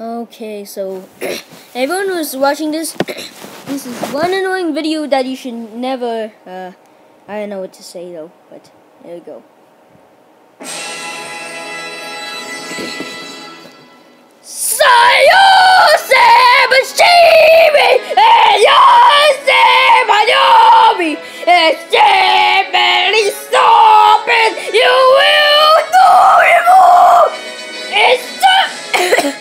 Okay, so everyone who's watching this, this is one annoying video that you should never, uh, I don't know what to say though, but there we go.